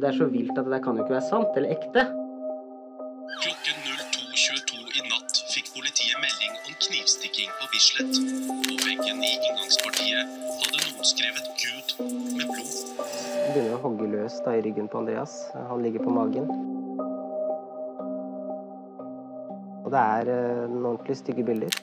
Det er så vilt at det kan jo ikke være sant eller ekte. Klokken 02.22 i natt fikk politiet melding om knivstikking på Bislett. På veggen i inngangspartiet hadde noen skrevet 'Gud' med blod. Jeg begynner å hogge løs da i ryggen på Andreas. Han ligger på magen. Og det er eh, noen ordentlig stygge bilder.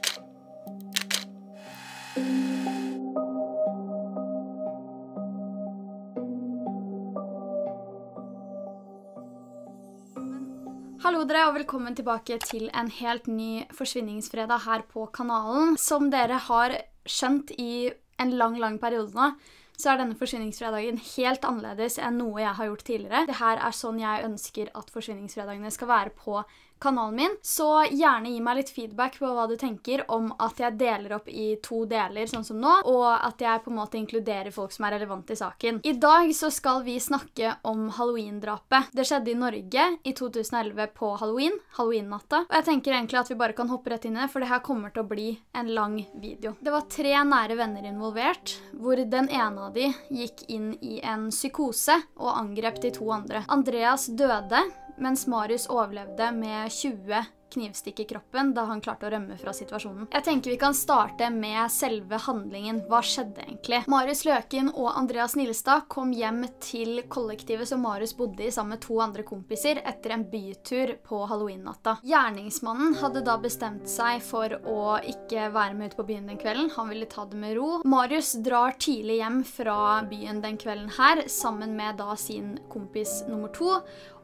Dere, og velkommen tilbake til en helt ny forsvinningsfredag her på kanalen. Som dere har skjønt i en lang, lang periode nå, så er denne forsvinningsfredagen helt annerledes enn noe jeg har gjort tidligere. Det her er sånn jeg ønsker at forsvinningsfredagene skal være på kanalen min. Så gjerne gi meg litt feedback på hva du tenker om at jeg deler opp i to deler, sånn som nå, og at jeg på en måte inkluderer folk som er relevante i saken. I dag så skal vi snakke om halloween-drapet. Det skjedde i Norge i 2011 på halloween, halloween-natta, og jeg tenker egentlig at vi bare kan hoppe rett inn i det, for det her kommer til å bli en lang video. Det var tre nære venner involvert, hvor den ene av de gikk inn i en psykose og angrep de to andre. Andreas døde, mens Marius overlevde med 20 knivstikk i kroppen da han klarte å rømme fra situasjonen. Jeg tenker vi kan starte med selve handlingen. Hva skjedde egentlig? Marius Løken og Andreas Nilstad kom hjem til kollektivet som Marius bodde i sammen med to andre kompiser etter en bytur på halloween-natta. Gjerningsmannen hadde da bestemt seg for å ikke være med ut på byen den kvelden. Han ville ta det med ro. Marius drar tidlig hjem fra byen den kvelden her sammen med da sin kompis nummer to.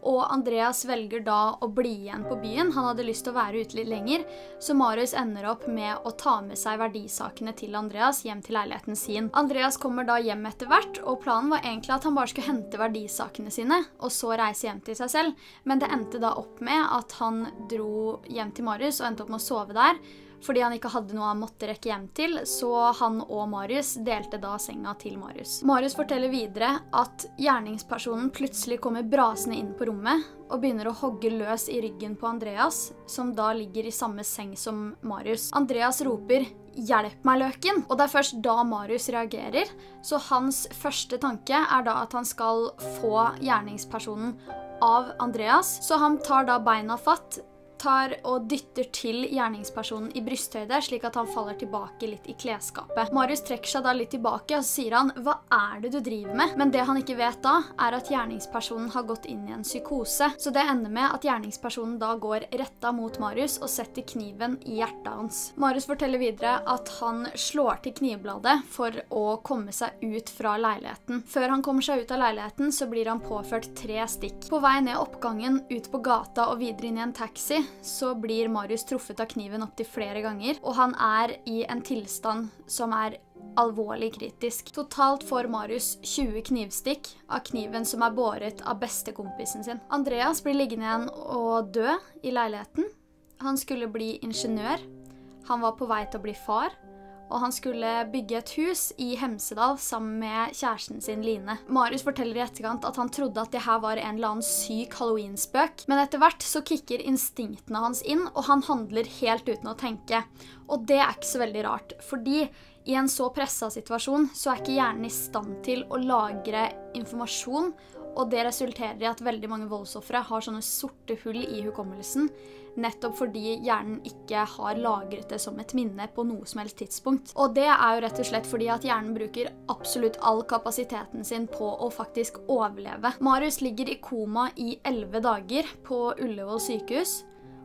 Og Andreas velger da å bli igjen på byen. Han hadde lyst til å være ute litt lenger, så Marius ender opp med å ta med seg verdisakene til Andreas hjem til leiligheten sin. Andreas kommer da hjem etter hvert, og planen var egentlig at han bare skulle hente verdisakene sine, og så reise hjem til seg selv, men det endte da opp med at han dro hjem til Marius og endte opp med å sove der fordi han ikke hadde noe han måtte rekke hjem til, så han og Marius delte da senga til Marius. Marius forteller videre at gjerningspersonen plutselig kommer brasende inn på rommet og begynner å hogge løs i ryggen på Andreas, som da ligger i samme seng som Marius. Andreas roper 'Hjelp meg, Løken!' Og det er først da Marius reagerer, så hans første tanke er da at han skal få gjerningspersonen av Andreas, så han tar da beina fatt tar og dytter til gjerningspersonen i brysthøyde, slik at han faller tilbake litt i klesskapet. Marius trekker seg da litt tilbake, og sier han 'hva er det du driver med?' Men det han ikke vet da, er at gjerningspersonen har gått inn i en psykose. Så det ender med at gjerningspersonen da går retta mot Marius og setter kniven i hjertet hans. Marius forteller videre at han slår til knivbladet for å komme seg ut fra leiligheten. Før han kommer seg ut av leiligheten, så blir han påført tre stikk. På vei ned oppgangen, ut på gata og videre inn i en taxi, så blir Marius truffet av kniven opptil flere ganger, og han er i en tilstand som er alvorlig kritisk. Totalt får Marius 20 knivstikk av kniven som er båret av bestekompisen sin. Andreas blir liggende igjen og dø i leiligheten. Han skulle bli ingeniør. Han var på vei til å bli far og han skulle bygge et hus i Hemsedal sammen med kjæresten sin Line. Marius forteller i etterkant at han trodde at det her var en eller annen syk halloween-spøk, men etter hvert så kicker instinktene hans inn, og han handler helt uten å tenke. Og det er ikke så veldig rart, fordi i en så pressa situasjon så er ikke hjernen i stand til å lagre informasjon, og det resulterer i at veldig mange voldsofre har sånne sorte hull i hukommelsen, nettopp fordi hjernen ikke har lagret det som et minne på noe som helst tidspunkt. Og det er jo rett og slett fordi at hjernen bruker absolutt all kapasiteten sin på å faktisk overleve. Marius ligger i koma i elleve dager på Ullevål sykehus.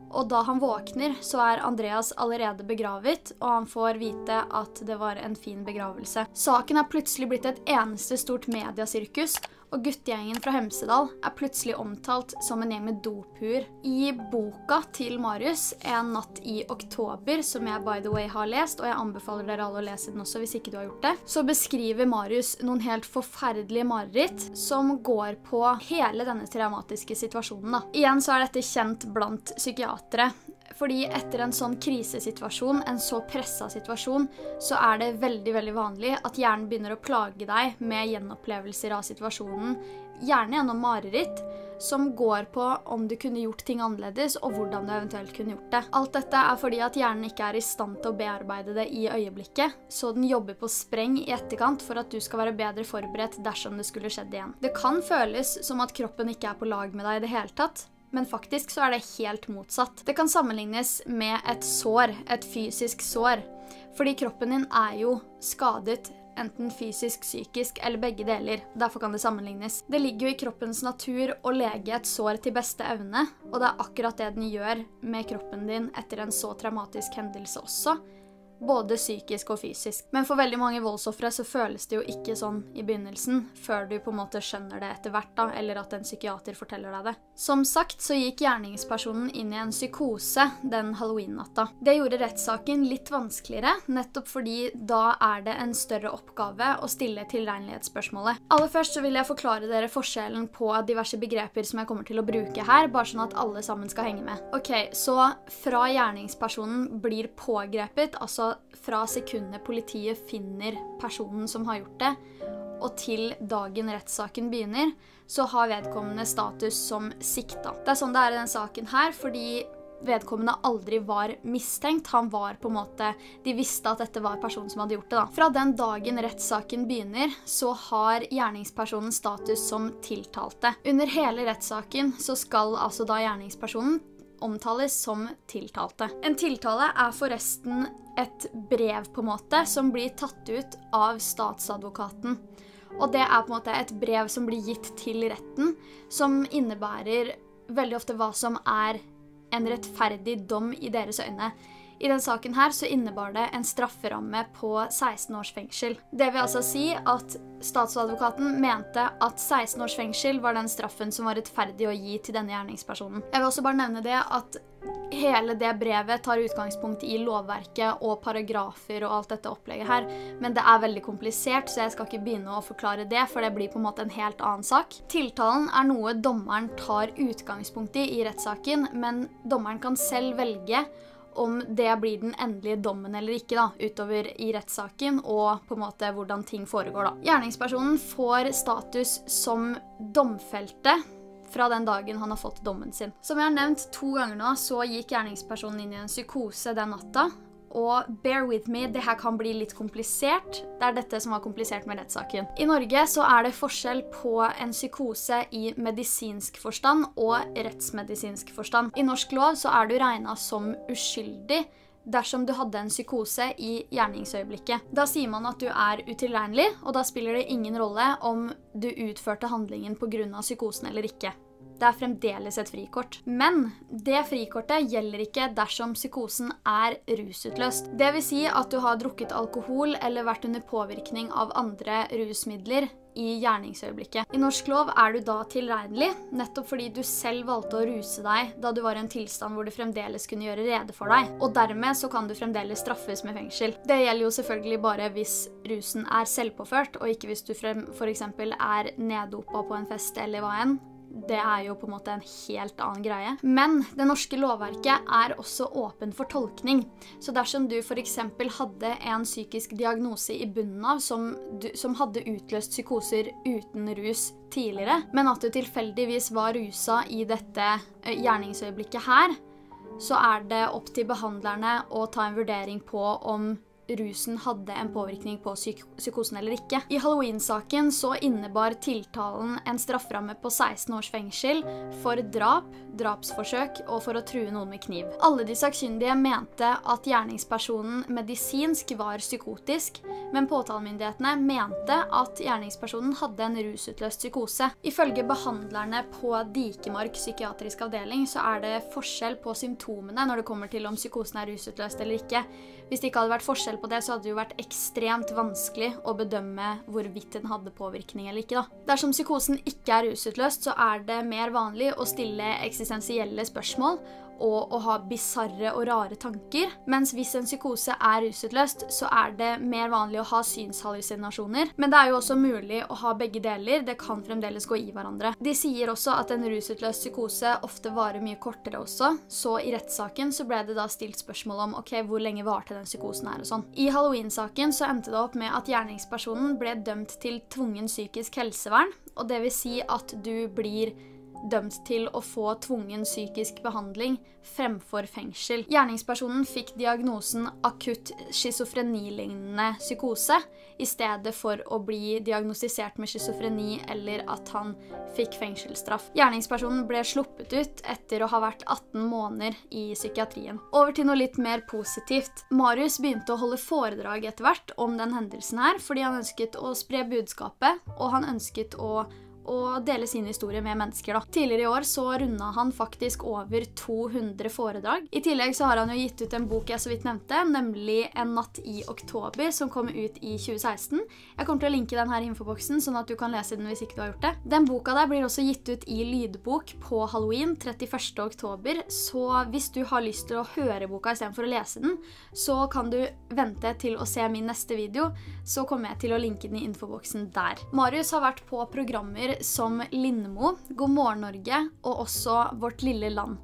Og da han våkner, så er Andreas allerede begravet, og han får vite at det var en fin begravelse. Saken er plutselig blitt et eneste stort mediasirkus, og guttegjengen fra Hemsedal er plutselig omtalt som en gjeng med dophuer. I boka til Marius, 'En natt i oktober', som jeg by the way har lest, og jeg anbefaler dere alle å lese den også hvis ikke du har gjort det, så beskriver Marius noen helt forferdelige mareritt som går på hele denne traumatiske situasjonen. Da. Igjen så er dette kjent blant psykiatere. Fordi etter en sånn krisesituasjon, en så pressa situasjon, så er det veldig veldig vanlig at hjernen begynner å plage deg med gjenopplevelser av situasjonen. Gjerne gjennom mareritt, som går på om du kunne gjort ting annerledes, og hvordan du eventuelt kunne gjort det. Alt dette er fordi at hjernen ikke er i stand til å bearbeide det i øyeblikket, så den jobber på spreng i etterkant for at du skal være bedre forberedt dersom det skulle skjedd igjen. Det kan føles som at kroppen ikke er på lag med deg i det hele tatt, men faktisk så er det helt motsatt. Det kan sammenlignes med et sår, et fysisk sår. Fordi kroppen din er jo skadet enten fysisk, psykisk eller begge deler. Derfor kan det sammenlignes. Det ligger jo i kroppens natur å lege et sår til beste evne, og det er akkurat det den gjør med kroppen din etter en så traumatisk hendelse også både psykisk og fysisk. Men for veldig mange voldsofre så føles det jo ikke sånn i begynnelsen, før du på en måte skjønner det etter hvert, da, eller at en psykiater forteller deg det. Som sagt så gikk gjerningspersonen inn i en psykose den halloween-natta. Det gjorde rettssaken litt vanskeligere, nettopp fordi da er det en større oppgave å stille tilregnelighetsspørsmålet. Aller først så vil jeg forklare dere forskjellen på diverse begreper som jeg kommer til å bruke her, bare sånn at alle sammen skal henge med. Ok, så fra gjerningspersonen blir pågrepet, fra sekundet politiet finner personen som har gjort det, og til dagen rettssaken begynner, så har vedkommende status som sikta. Det er sånn det er i denne saken her, fordi vedkommende aldri var mistenkt. Han var på en måte De visste at dette var personen som hadde gjort det. da. Fra den dagen rettssaken begynner, så har gjerningspersonen status som tiltalte. Under hele rettssaken så skal altså da gjerningspersonen omtales som tiltalte. En tiltale er forresten et brev på en måte som blir tatt ut av statsadvokaten. Og det er på en måte et brev som blir gitt til retten, som innebærer veldig ofte hva som er en rettferdig dom i deres øyne. I denne saken her så innebar det en strafferamme på 16 års fengsel. Det vil altså si at statsadvokaten mente at 16 års fengsel var den straffen som var rettferdig å gi til denne gjerningspersonen. Jeg vil også bare nevne det at hele det brevet tar utgangspunkt i lovverket og paragrafer og alt dette opplegget her, men det er veldig komplisert, så jeg skal ikke begynne å forklare det, for det blir på en måte en helt annen sak. Tiltalen er noe dommeren tar utgangspunkt i i rettssaken, men dommeren kan selv velge om det blir den endelige dommen eller ikke da, utover i rettssaken, og på en måte hvordan ting foregår. da. Gjerningspersonen får status som domfelte fra den dagen han har fått dommen sin. Som jeg har nevnt to ganger nå, så gikk gjerningspersonen inn i en psykose den natta, og bear with me, det her kan bli litt komplisert. Det er dette som var komplisert med rettssaken. I Norge så er det forskjell på en psykose i medisinsk forstand og rettsmedisinsk forstand. I norsk lov så er du regna som uskyldig dersom du hadde en psykose i gjerningsøyeblikket. Da sier man at du er utilregnelig, og da spiller det ingen rolle om du utførte handlingen pga. psykosen eller ikke. Det er fremdeles et frikort. Men det frikortet gjelder ikke dersom psykosen er rusutløst. Vil si at du har drukket alkohol eller vært under påvirkning av andre rusmidler i gjerningsøyeblikket. I norsk lov er du da tilregnelig, nettopp fordi du selv valgte å ruse deg da du var i en tilstand hvor du fremdeles kunne gjøre rede for deg. Og dermed så kan du fremdeles straffes med fengsel. Det gjelder jo selvfølgelig bare hvis rusen er selvpåført, og ikke hvis du f.eks. er neddopa på en fest eller hva enn det er jo på en måte en helt annen greie. Men det norske lovverket er også åpen for tolkning. Så dersom du f.eks. hadde en psykisk diagnose i bunnen av som, du, som hadde utløst psykoser uten rus tidligere, men at du tilfeldigvis var rusa i dette gjerningsøyeblikket her, så er det opp til behandlerne å ta en vurdering på om rusen hadde en påvirkning på psyk psykosen eller ikke. I Halloween-saken så innebar tiltalen en strafferamme på 16 års fengsel for drap, drapsforsøk og for å true noen med kniv. Alle de sakkyndige mente at gjerningspersonen medisinsk var psykotisk, men påtalemyndighetene mente at gjerningspersonen hadde en rusutløst psykose. Ifølge behandlerne på Dikemark psykiatrisk avdeling så er det forskjell på symptomene når det kommer til om psykosen er rusutløst eller ikke. Hvis det ikke hadde vært forskjell på det, så hadde det jo vært ekstremt vanskelig å bedømme hvorvidt den hadde påvirkning eller ikke. da. Dersom psykosen ikke er rusutløst, så er det mer vanlig å stille eksistensielle spørsmål og å ha bisarre og rare tanker. Mens hvis en psykose er rusutløst, så er det mer vanlig å ha synshallusinasjoner. Men det er jo også mulig å ha begge deler. Det kan fremdeles gå i hverandre. De sier også at en rusutløst psykose ofte varer mye kortere også, så i rettssaken så ble det da stilt spørsmål om ok, hvor lenge varte den psykosen her og sånn. I Halloween-saken så endte det opp med at gjerningspersonen ble dømt til tvungen psykisk helsevern, og det vil si at du blir dømt til å få tvungen psykisk behandling fremfor fengsel. Gjerningspersonen fikk diagnosen akutt schizofrenilignende psykose i stedet for å bli diagnostisert med schizofreni eller at han fikk fengselsstraff. Gjerningspersonen ble sluppet ut etter å ha vært 18 måneder i psykiatrien. Over til noe litt mer positivt. Marius begynte å holde foredrag etter hvert om den hendelsen her, fordi han ønsket å spre budskapet, og han ønsket å og dele sin historie med mennesker. da. Tidligere i år så runda han faktisk over 200 foredrag. I tillegg så har han jo gitt ut en bok jeg så vidt nevnte, nemlig 'En natt i oktober', som kom ut i 2016. Jeg kommer til å linke den her i infoboksen, sånn at du kan lese den hvis ikke du har gjort det. Den boka der blir også gitt ut i lydbok på halloween 31. oktober, så hvis du har lyst til å høre boka istedenfor å lese den, så kan du vente til å se min neste video, så kommer jeg til å linke den i infoboksen der. Marius har vært på programmer som Lindmo, God morgen Norge og også Vårt lille land.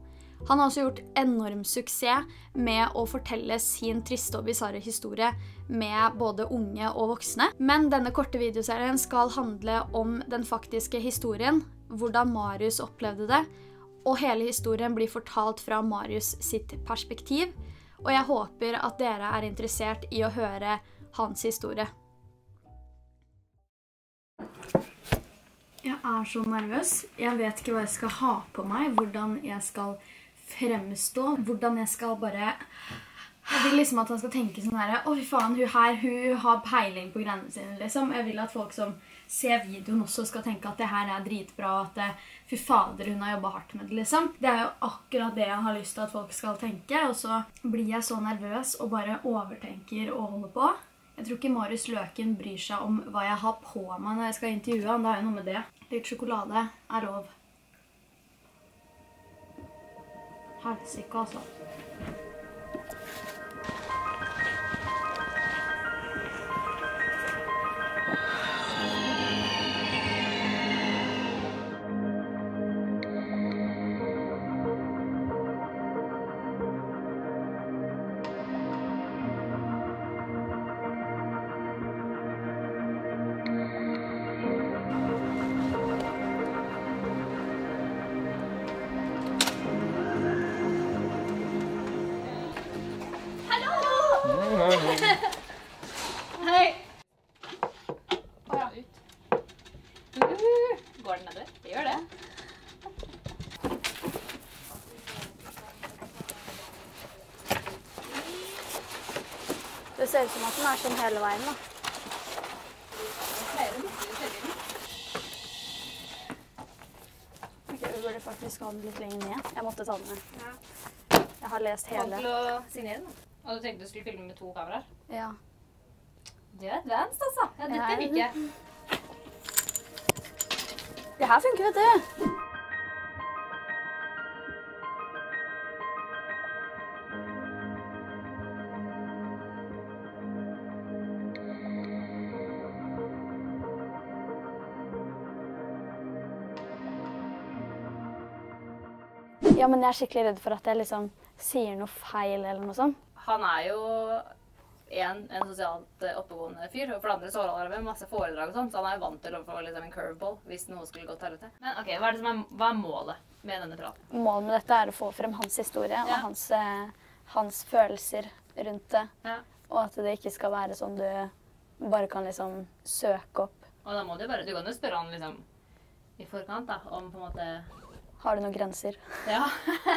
Han har også gjort enorm suksess med å fortelle sin triste og bisarre historie med både unge og voksne. Men denne korte videoserien skal handle om den faktiske historien, hvordan Marius opplevde det, og hele historien blir fortalt fra Marius sitt perspektiv. Og jeg håper at dere er interessert i å høre hans historie. Er så nervøs. Jeg vet ikke hva jeg skal ha på meg, hvordan jeg skal fremstå, hvordan jeg skal bare Jeg vil liksom at han skal tenke sånn her Å, fy faen, hun her hun har peiling på greiene sine, liksom. Jeg vil at folk som ser videoen, også skal tenke at det her er dritbra, at det, fy fader, hun har jobba hardt med det, liksom. Det er jo akkurat det jeg har lyst til at folk skal tenke, og så blir jeg så nervøs og bare overtenker og holder på. Jeg tror ikke Marius Løken bryr seg om hva jeg har på meg når jeg skal intervjue han. Det er jo noe med det. Litt sjokolade er lov. Helsike, altså. Det ser ut som at den er sånn hele veien, da. Ok, Vi burde faktisk ha den litt lenger ned. Jeg måtte ta den med. Jeg har lest Kom hele. til å signere den. Og du tenkte du skulle filme med to kameraer? Ja. Det er advanced, altså. Ja, dette liker jeg. Det her funker, vet du. Ja, men jeg er skikkelig redd for at jeg liksom sier noe feil eller noe sånt. Han er jo en, en sosialt eh, oppegående fyr, og for det andre så holder han med masse foredrag og sånn, så han er jo vant til å få liksom, en curveball hvis noe skulle gått helvete. Men ok, hva er, det som er, hva er målet med denne praten? Målet med dette er å få frem hans historie Ja. og hans, eh, hans følelser rundt det. Ja. Og at det ikke skal være sånn du bare kan liksom søke opp. Og da må du bare, du kan jo spørre han liksom i forkant da, om på en måte, Har du noen grenser? ja,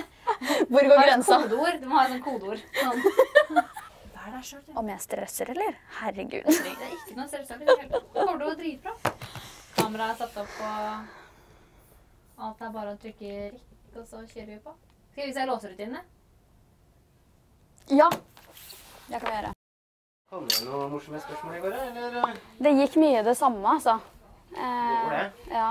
Hvor går grensa? kodeord, du må ha et sånt kodeord. Sånn. Vær deg sjøl. Om jeg stresser, eller? Herregud. Det er ikke noe stressende i det hele tatt. Det kommer til å gå dritbra. Kameraet er satt opp, og alt er bare å trykke rekk, og så kjører vi på. Skal vi se låserutinene? Ja, det kan vi gjøre. Kom det noen morsomme spørsmål i går, eller? Det gikk mye det samme, altså. Eh, Gjorde Ja.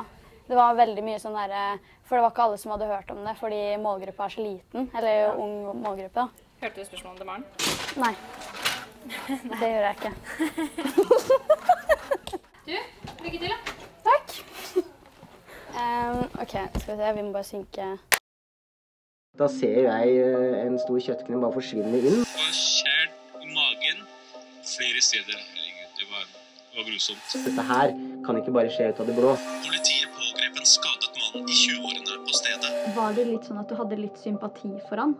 Det var veldig mye sånn derre For det var ikke alle som hadde hørt om det, fordi målgruppa er så liten. Eller ung målgruppe, da. Hørte du spørsmålet til Maren? Nei. Det gjør jeg ikke. Du, lykke til, da. Takk. Um, OK, skal vi se. Vi må bare synke Da ser jeg eh, en stor kjøttkniv bare forsvinne inn. Var skjært i magen flere steder. Herregud, det var, det var grusomt. Dette her kan ikke bare skje ut av det blå. Politiet pågrep en skadet mann i 20-årene på stedet. Var det litt sånn at du hadde litt sympati for han?